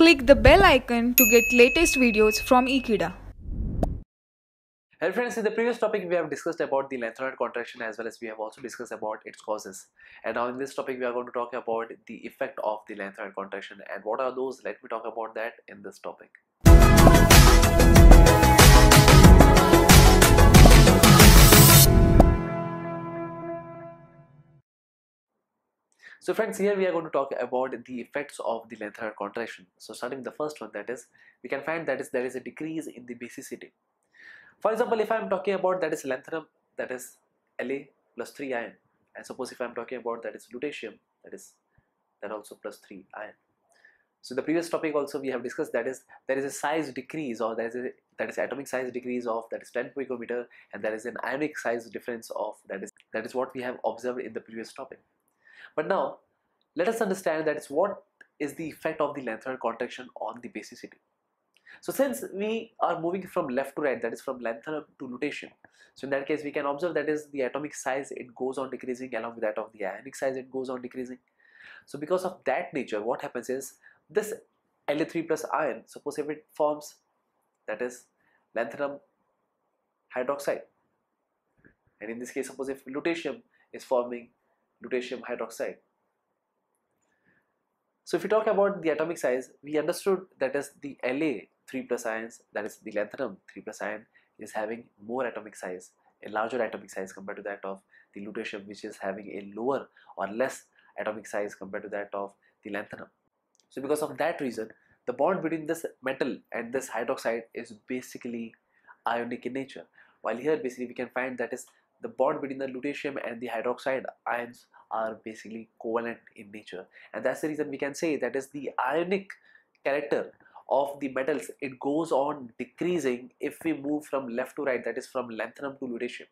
Click the bell icon to get latest videos from Ekeeda. Hello friends, in the previous topic we have discussed about the lanthanide contraction as well as we have also discussed about its causes. And now in this topic we are going to talk about the effect of the lanthanide contraction and what are those? Let me talk about that in this topic. So friends, here we are going to talk about the effects of the lanthanide contraction. So starting the first one that is, we can find that is there is a decrease in the basicity. For example, if I am talking about that is lanthanum, that is La plus 3 ion, and suppose if I am talking about that is lutetium, that is that also plus 3 ion. So the previous topic also we have discussed that is there is a size decrease or there is a that is atomic size decrease of that is 10 picometer and there is an ionic size difference of that is that is what we have observed in the previous topic. But now let us understand that is what is the effect of the lanthanide contraction on the basicity. So since we are moving from left to right, that is from lanthanum to lutetium. So in that case, we can observe that is the atomic size, it goes on decreasing along with that of the ionic size, it goes on decreasing. So because of that nature, what happens is this La3 plus ion, suppose if it forms, that is lanthanum hydroxide. And in this case, suppose if lutetium is forming lutetium hydroxide. So if we talk about the atomic size, we understood that is the La 3 plus ions, that is the lanthanum 3 plus ion is having more atomic size, a larger atomic size compared to that of the lutetium which is having a lower or less atomic size compared to that of the lanthanum. So because of that reason, the bond between this metal and this hydroxide is basically ionic in nature. While here basically we can find that is the bond between the lutetium and the hydroxide ions are basically covalent in nature. And that's the reason we can say that is the ionic character of the metals it goes on decreasing if we move from left to right that is from lanthanum to lutetium.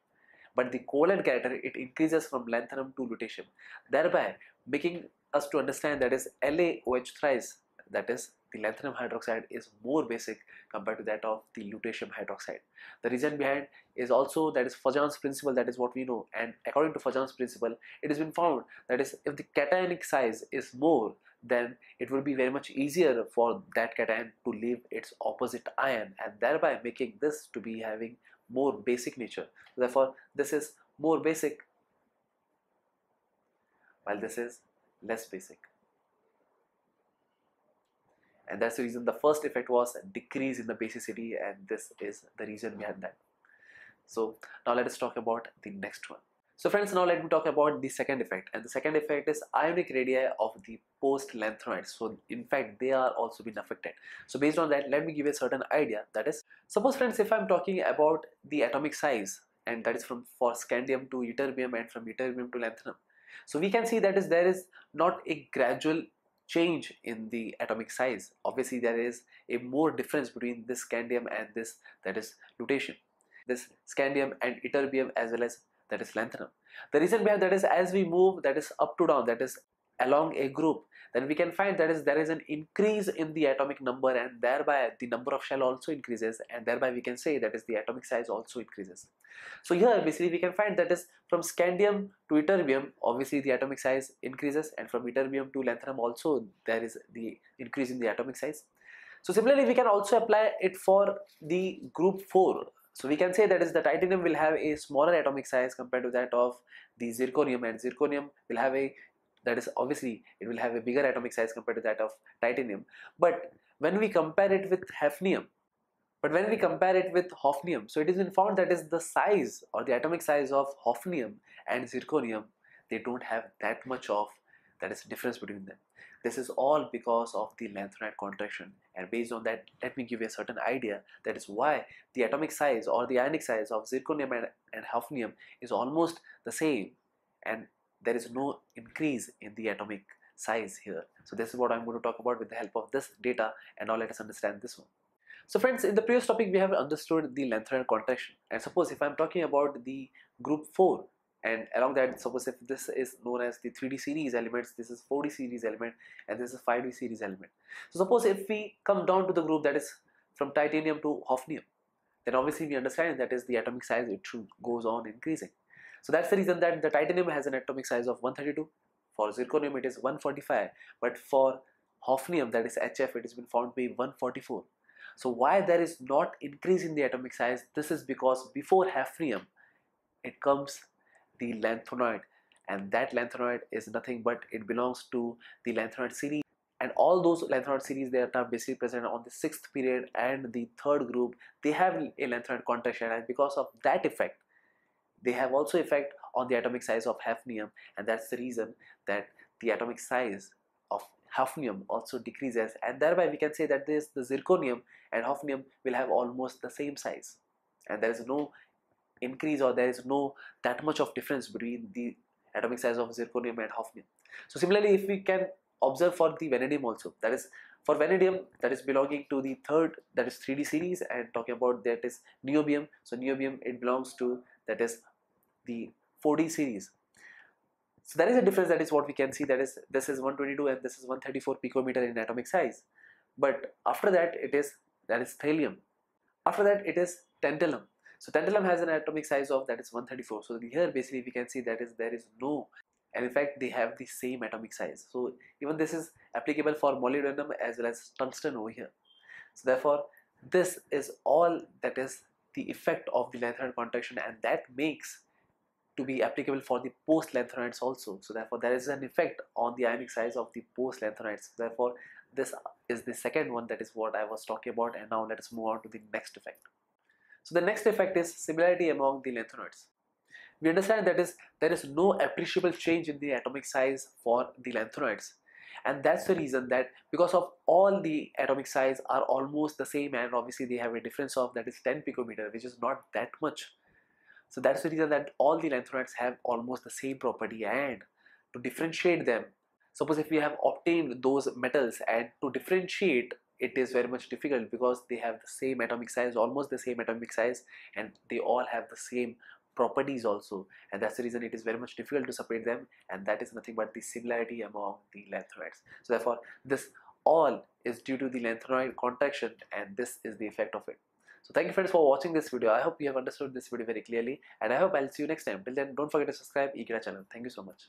But the covalent character it increases from lanthanum to lutetium thereby making us to understand that is LaOH thrice that is the lanthanum hydroxide is more basic compared to that of the lutetium hydroxide. The reason behind is also that is Fajans principle that is what we know and according to Fajans principle it has been found that is if the cationic size is more then it will be very much easier for that cation to leave its opposite ion and thereby making this to be having more basic nature. Therefore this is more basic while this is less basic and that's the reason the first effect was decrease in the basicity and this is the reason behind that. So now let us talk about the next one. So friends now let me talk about the second effect. And the second effect is ionic radii of the post lanthanoids so in fact they are also been affected. So based on that let me give you a certain idea. That is suppose friends if i'm talking about the atomic size and that is from for scandium to ytterbium and from ytterbium to lanthanum. So we can see that is there is not a gradual change in the atomic size. Obviously, there is a more difference between this scandium and this that is lutetium. This scandium and ytterbium as well as that is lanthanum. The reason behind that is as we move that is up to down that is along a group then we can find that is there is an increase in the atomic number and thereby the number of shell also increases and thereby we can say that is the atomic size also increases. So here basically we can find that is from scandium to ytterbium obviously the atomic size increases and from ytterbium to lanthanum also there is the increase in the atomic size. So similarly we can also apply it for the group 4 so we can say that is the titanium will have a smaller atomic size compared to that of the zirconium and zirconium will have a that is obviously it will have a bigger atomic size compared to that of titanium. But when we compare it with hafnium but when we compare it with hafnium so it has been found that is the size or the atomic size of hafnium and zirconium they don't have that much of that is the difference between them. This is all because of the lanthanide contraction. And based on that let me give you a certain idea that is why the atomic size or the ionic size of zirconium and, and hafnium is almost the same. And there is no increase in the atomic size here. So this is what I'm going to talk about with the help of this data and now let us understand this one. So friends, in the previous topic we have understood the lanthanide contraction and suppose if I'm talking about the group 4 and along that suppose if this is known as the 3D series elements, this is 4D series element and this is 5D series element. So suppose if we come down to the group that is from titanium to hafnium then obviously we understand that is the atomic size it goes on increasing so that's the reason that the titanium has an atomic size of 132. For zirconium it is 145 but for hafnium that is HF it has been found to be 144 so why there is not increase in the atomic size? This is because before hafnium it comes the lanthanoid and that lanthanoid is nothing but it belongs to the lanthanoid series. And all those lanthanoid series that are basically present on the sixth period and the third group. They have a lanthanoid contraction. And because of that effect they have also effect on the atomic size of hafnium and that's the reason that the atomic size of hafnium also decreases and thereby we can say that this the zirconium and hafnium will have almost the same size. And there is no increase or there is no that much of difference between the atomic size of zirconium and hafnium. So similarly if we can observe for the vanadium also that is for vanadium that is belonging to the third that is 3d series and talking about that is niobium. So niobium it belongs to that is the 4d series. So there is a difference that is what we can see that is this is 122 and this is 134 picometer in atomic size. But after that it is that is thallium. After that it is tantalum. So tantalum has an atomic size of that is 134 so here basically we can see that is there is no and in fact they have the same atomic size. So even this is applicable for molybdenum as well as tungsten over here. So therefore this is all that is the effect of the lanthanoid contraction and that makes to be applicable for the post lanthanoids also. So therefore there is an effect on the ionic size of the post lanthanoids therefore this is the second one that is what I was talking about and now let us move on to the next effect. So the next effect is similarity among the lanthanoids we understand that is there is no appreciable change in the atomic size for the lanthanoids and that's the reason that because of all the atomic size are almost the same and obviously they have a difference of that is 10 picometer which is not that much. So that's the reason that all the lanthanoids have almost the same property and to differentiate them. Suppose if we have obtained those metals and to differentiate it is very much difficult because they have the same atomic size almost the same atomic size and they all have the same properties also. And that's the reason it is very much difficult to separate them. And that is nothing but the similarity among the lanthanoids so therefore this all is due to the lanthanoid contraction and this is the effect of it. So thank you friends for watching this video. I hope you have understood this video very clearly. And i hope i'll see you next time. Till then don't forget to subscribe ekeeda channel. Thank you so much